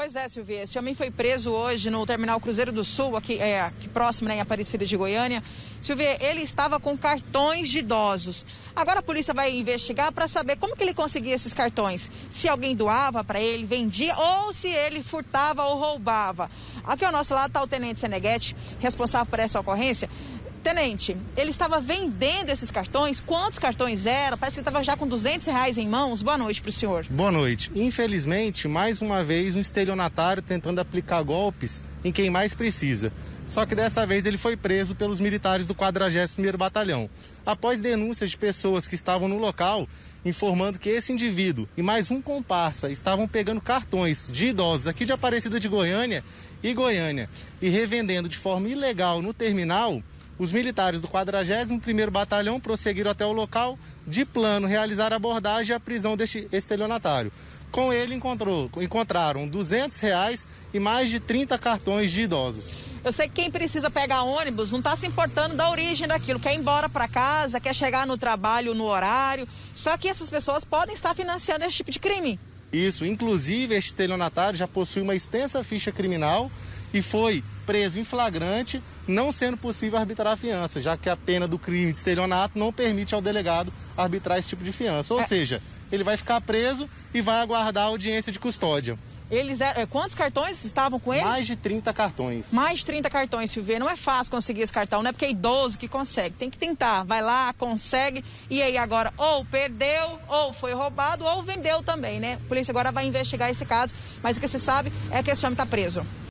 Pois é, Silvia. Esse homem foi preso hoje no terminal Cruzeiro do Sul, aqui, é, aqui próximo, né, em Aparecida de Goiânia. Silvia, ele estava com cartões de idosos. Agora a polícia vai investigar para saber como que ele conseguia esses cartões. Se alguém doava para ele, vendia ou se ele furtava ou roubava. Aqui ao nosso lado está o Tenente Seneguete, responsável por essa ocorrência. Tenente, ele estava vendendo esses cartões? Quantos cartões eram? Parece que ele estava já com 200 reais em mãos. Boa noite para o senhor. Boa noite. Infelizmente, mais uma vez, um estelionatário tentando aplicar golpes em quem mais precisa. Só que dessa vez ele foi preso pelos militares do 41º Batalhão. Após denúncias de pessoas que estavam no local, informando que esse indivíduo e mais um comparsa estavam pegando cartões de idosos aqui de Aparecida de Goiânia e Goiânia e revendendo de forma ilegal no terminal, os militares do 41º Batalhão prosseguiram até o local, de plano realizar a abordagem e a prisão deste estelionatário. Com ele encontrou, encontraram 200 reais e mais de 30 cartões de idosos. Eu sei que quem precisa pegar ônibus não está se importando da origem daquilo, quer ir embora para casa, quer chegar no trabalho no horário. Só que essas pessoas podem estar financiando esse tipo de crime. Isso, inclusive este estelionatário já possui uma extensa ficha criminal e foi preso em flagrante, não sendo possível arbitrar a fiança, já que a pena do crime de estelionato não permite ao delegado arbitrar esse tipo de fiança. Ou é. seja, ele vai ficar preso e vai aguardar a audiência de custódia. Eles eram, é, quantos cartões estavam com ele? Mais de 30 cartões. Mais de 30 cartões, Silvia. Não é fácil conseguir esse cartão, não é porque é idoso que consegue. Tem que tentar. Vai lá, consegue. E aí agora, ou perdeu, ou foi roubado, ou vendeu também, né? A polícia agora vai investigar esse caso. Mas o que se sabe é que esse homem está preso.